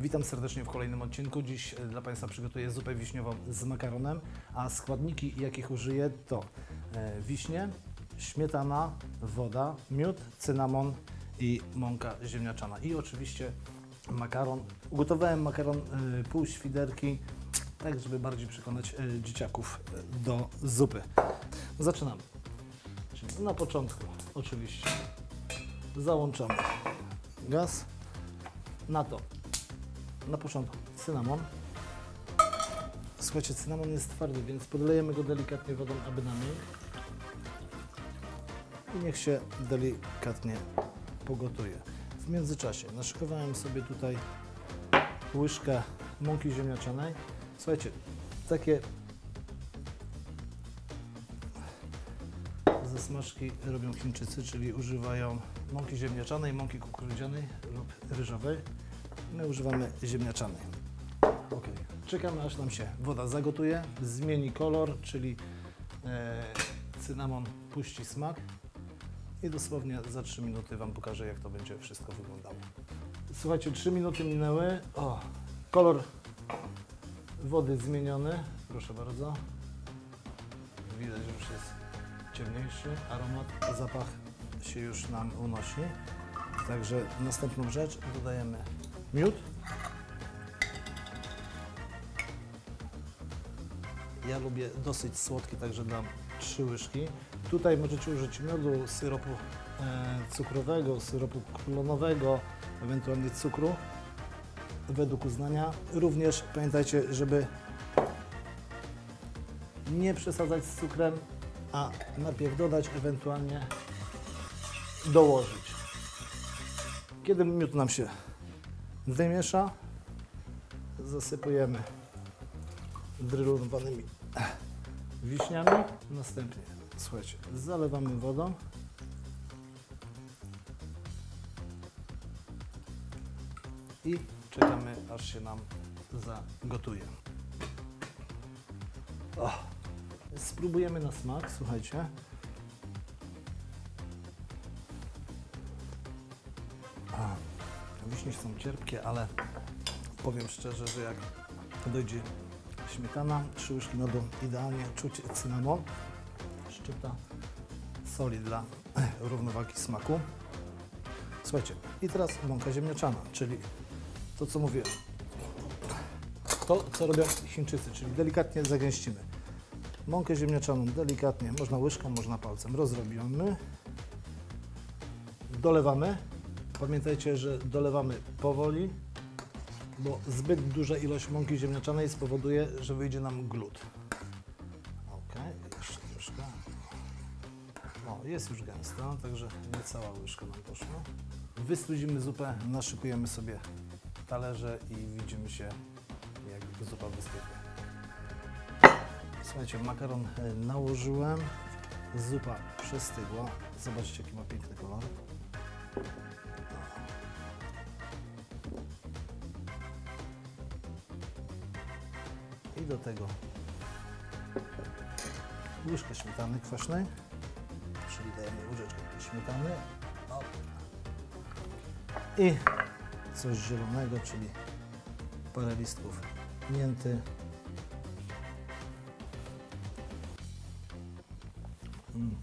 Witam serdecznie w kolejnym odcinku. Dziś e, dla Państwa przygotuję zupę wiśniową z makaronem, a składniki jakich użyję to e, wiśnie, śmietana, woda, miód, cynamon i mąka ziemniaczana. I oczywiście makaron. Ugotowałem makaron e, pół świderki, tak żeby bardziej przekonać dzieciaków do zupy. Zaczynamy. Na początku oczywiście załączamy gaz. Na to na początku cynamon. Słuchajcie, cynamon jest twardy, więc podlejemy go delikatnie wodą, aby namiękł. I niech się delikatnie pogotuje. W międzyczasie naszykowałem sobie tutaj łyżkę mąki ziemniaczanej. Słuchajcie, takie zasmażki robią Chińczycy, czyli używają mąki ziemniaczanej, mąki kukurydzianej lub ryżowej. My używamy ziemniaczanej. Ok. Czekamy aż nam się woda zagotuje, zmieni kolor, czyli e, cynamon puści smak i dosłownie za 3 minuty Wam pokażę jak to będzie wszystko wyglądało. Słuchajcie, 3 minuty minęły. O, kolor wody zmieniony. Proszę bardzo. Widać, że już jest ciemniejszy. Aromat, zapach się już nam unosi. Także następną rzecz dodajemy miód. Ja lubię dosyć słodki, także dam trzy łyżki. Tutaj możecie użyć miodu, syropu e, cukrowego, syropu klonowego, ewentualnie cukru według uznania. Również pamiętajcie, żeby nie przesadzać z cukrem, a najpierw dodać, ewentualnie dołożyć. Kiedy miód nam się wymiesza, zasypujemy drylowanymi wiśniami. Następnie, słuchajcie, zalewamy wodą. I czekamy, aż się nam zagotuje. O. Spróbujemy na smak, słuchajcie. A, wiśnie są cierpkie, ale powiem szczerze, że jak dojdzie śmietana, trzy łyżki miodu, idealnie czuć cynamon, szczypta soli dla równowagi smaku. Słuchajcie, i teraz mąka ziemniaczana, czyli to, co mówię, to, co robią Chińczycy, czyli delikatnie zagęścimy. Mąkę ziemniaczaną delikatnie, można łyżką, można palcem, rozrobimy, dolewamy. Pamiętajcie, że dolewamy powoli, bo zbyt duża ilość mąki ziemniaczanej spowoduje, że wyjdzie nam glut. Ok, jeszcze troszkę. O, jest już gęsta, także niecała łyżka nam poszła. Wystudzimy zupę, naszykujemy sobie talerze i widzimy się, jak zupa wystygnie. Słuchajcie, makaron e, nałożyłem, zupa przestygła. Zobaczcie, jaki ma piękny kolor. I do tego łyżkę śmietany kwaśnej, czyli dajemy łyżeczkę śmietany. O. I coś zielonego, czyli parę listków mięty. Mm.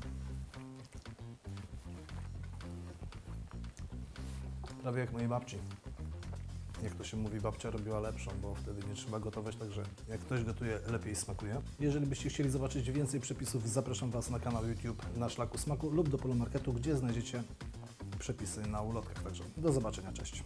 Prawie jak mojej babci. Jak to się mówi, babcia robiła lepszą, bo wtedy nie trzeba gotować, także jak ktoś gotuje, lepiej smakuje. Jeżeli byście chcieli zobaczyć więcej przepisów, zapraszam Was na kanał YouTube Na Szlaku Smaku lub do Polomarketu, gdzie znajdziecie przepisy na ulotkach. Także do zobaczenia, cześć.